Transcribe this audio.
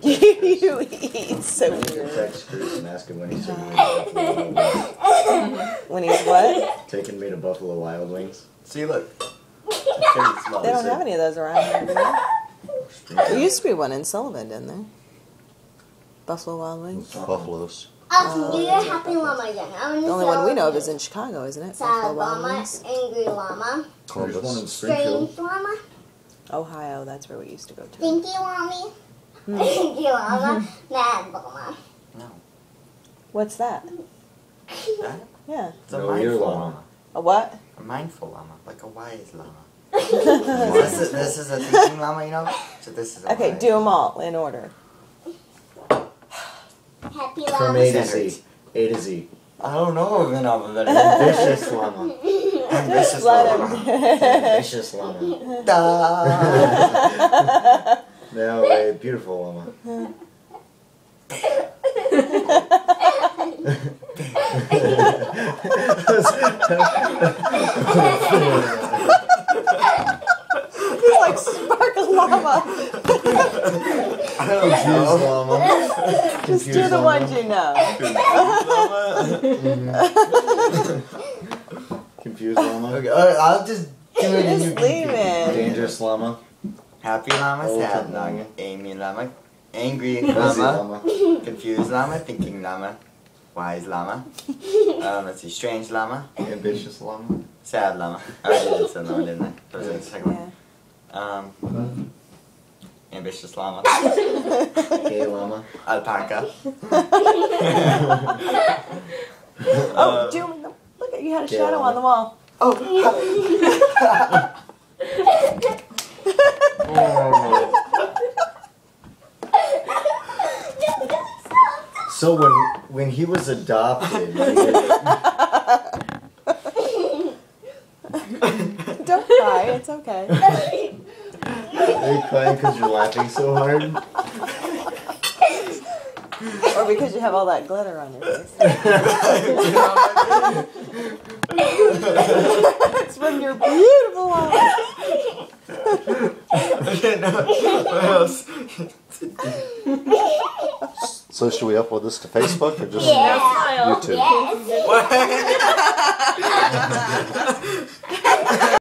can text Chris. you eat so You can weird. text Chris and ask him when he's taking me to Buffalo Wild Wings. When he's what? Taking me to Buffalo Wild Wings. See, look. It's pretty small. They don't have any of those around here. do they? There used to be one in Sullivan, didn't there? Buffalo Wild Wings. Buffaloes. I can do your happy llama again. I'm The only one we know of is in Chicago, isn't it? Sad Buffalo Wild llama, Wings. angry llama, There's one in Columbus. Springfield. strange llama, Ohio, that's where we used to go to. Stinky llama, stinky llama, mad llama. No. What's that? That? Yeah. It's a No, ear mindful llama. llama. A what? A mindful llama, like a wise llama. this, is, this is a thinking llama, you know? So this is a Okay, wise do them all in order. Happy From. A to Z. A to Z. I don't know of an alphabet. Ambitious llama. Ambitious Let llama. him. Ambitious llama. Da. Now a beautiful llama. He's like sparkle llama. Confused llama. Just do the llama. ones you know. Confused llama. okay, I'll just do it Just leave it. Dangerous llama. Happy llama, Old sad llama, llama. Amy llama, angry llama, llama. confused llama, thinking llama, wise llama. Um, let's see, strange llama, Ambitious llama. sad llama. I already did sad llama, didn't I? That was the second one. Um, ambitious llama, Gay llama. alpaca. Oh, do 'em in the- look at you had a Yeah. shadow on the wall. So when when he was adopted, Don't cry, it's okay. are you crying because you're laughing so hard? Or because you have all that glitter on your face. it's from your beautiful eyes. what else? So should we upload this to Facebook or just Yeah. YouTube? Yes. What?